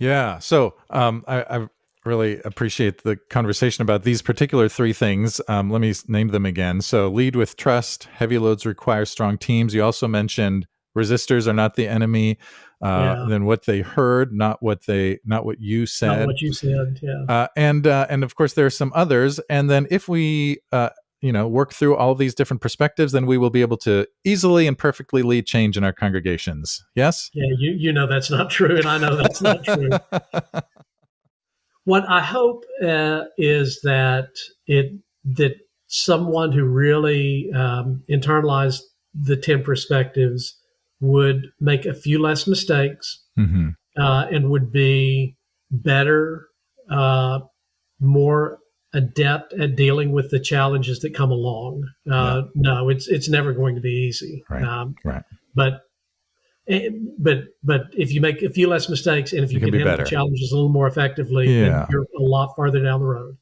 Yeah. So um, I, I, really appreciate the conversation about these particular three things. Um, let me name them again. So lead with trust. Heavy loads require strong teams. You also mentioned resistors are not the enemy. Uh, yeah. Than what they heard, not what they, not what you said. Not what you said, yeah. Uh, and uh, and of course there are some others. And then if we uh, you know work through all these different perspectives then we will be able to easily and perfectly lead change in our congregations. Yes? Yeah you, you know that's not true and i know that's not true. What i hope uh, is that it that someone who really um, internalized the 10 perspectives would make a few less mistakes mm-hmm. uh, and would be better uh, more adept at dealing with the challenges that come along. Uh, yeah. No, it's it's never going to be easy. Right. Um, right. But eh, but but if you make a few less mistakes and if you, you can, can handle the challenges a little more effectively, yeah. you're a lot farther down the road.